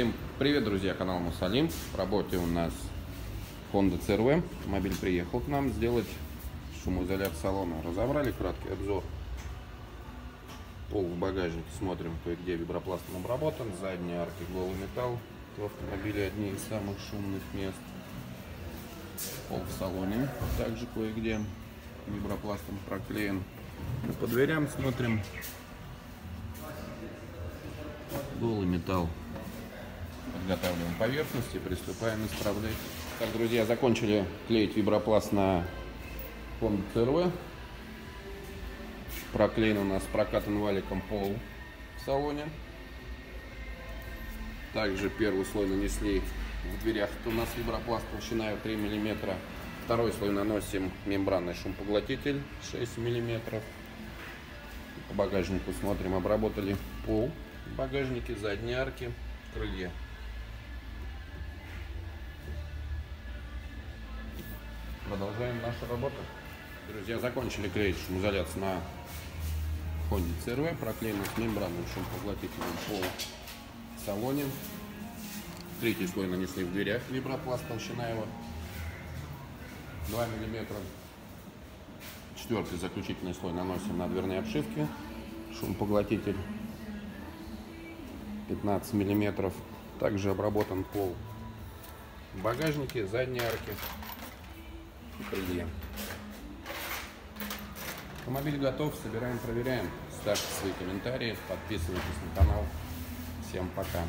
Всем привет, друзья, канал Мусалим. В работе у нас Honda CRV. Мобиль приехал к нам сделать шумоизоляцию салона. Разобрали краткий обзор. Пол в багажнике смотрим, кое-где вибропластом обработан. Задние арки голый металл. В автомобиле одни из самых шумных мест. Пол в салоне также кое-где вибропластом проклеен. По дверям смотрим. Голый металл. Подготавливаем поверхности, приступаем исправлять. Так, друзья, закончили клеить вибропласт на Honda CRV. Проклеен у нас прокатан валиком пол в салоне. Также первый слой нанесли в дверях. У нас вибропласт толщина 3 мм. Второй слой наносим мембранный шумопоглотитель 6 мм. По багажнику смотрим, обработали пол в багажнике, задние арки, крылья. Продолжаем нашу работу. Друзья, закончили клеить шумоизоляцию на Honda CRV, проклеена с мембранным шумопоглотителем пол в салоне. Третий слой нанесли в дверях, вибропласт, толщина его 2 мм. Четвертый заключительный слой наносим на дверные обшивки, шумопоглотитель 15 мм. Также обработан пол в багажнике, задние арки крылья. Автомобиль готов, собираем, проверяем. Ставьте свои комментарии, подписывайтесь на канал. Всем пока.